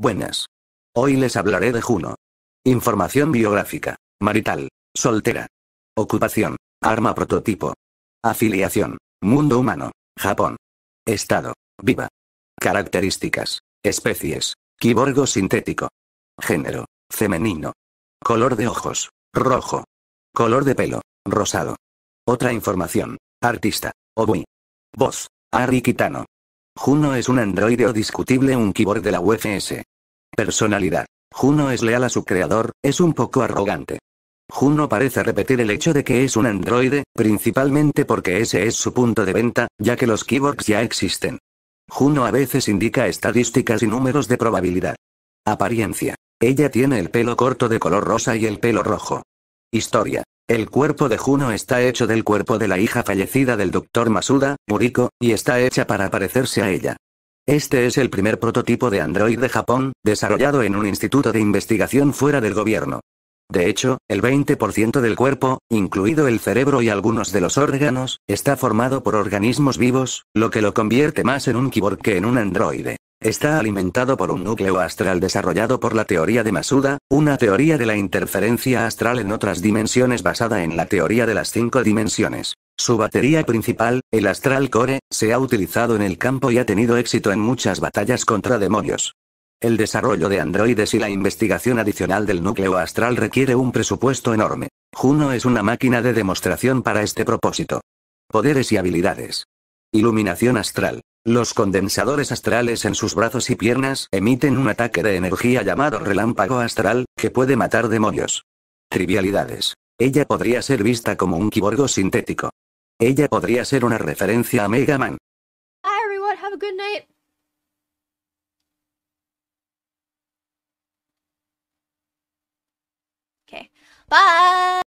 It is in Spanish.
Buenas. Hoy les hablaré de Juno. Información biográfica. Marital. Soltera. Ocupación. Arma prototipo. Afiliación. Mundo humano. Japón. Estado. Viva. Características. Especies. Kiborgo sintético. Género. Femenino. Color de ojos. Rojo. Color de pelo. Rosado. Otra información. Artista. Obui. Voz. Ari Kitano. Juno es un androide o discutible un keyboard de la UFS. Personalidad. Juno es leal a su creador, es un poco arrogante. Juno parece repetir el hecho de que es un androide, principalmente porque ese es su punto de venta, ya que los keyboards ya existen. Juno a veces indica estadísticas y números de probabilidad. Apariencia. Ella tiene el pelo corto de color rosa y el pelo rojo. Historia. El cuerpo de Juno está hecho del cuerpo de la hija fallecida del Dr. Masuda, Muriko, y está hecha para parecerse a ella. Este es el primer prototipo de Android de Japón, desarrollado en un instituto de investigación fuera del gobierno. De hecho, el 20% del cuerpo, incluido el cerebro y algunos de los órganos, está formado por organismos vivos, lo que lo convierte más en un cyborg que en un androide. Está alimentado por un núcleo astral desarrollado por la teoría de Masuda, una teoría de la interferencia astral en otras dimensiones basada en la teoría de las cinco dimensiones. Su batería principal, el Astral Core, se ha utilizado en el campo y ha tenido éxito en muchas batallas contra demonios. El desarrollo de androides y la investigación adicional del núcleo astral requiere un presupuesto enorme. Juno es una máquina de demostración para este propósito. Poderes y habilidades. Iluminación astral. Los condensadores astrales en sus brazos y piernas emiten un ataque de energía llamado relámpago astral, que puede matar demonios. Trivialidades. Ella podría ser vista como un kiborgo sintético. Ella podría ser una referencia a Mega Man. Bye everyone, have a good night. Okay. Bye.